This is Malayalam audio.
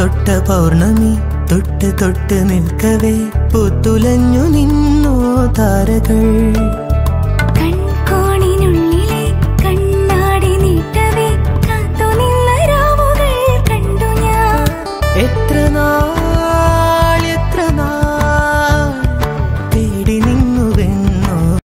തൊട്ട പൗർണമി തൊട്ട് തൊട്ട് നിൽക്കവേ പൂത്തുലഞ്ഞു നിന്നോ താരകൾ. എത്ര നാൾ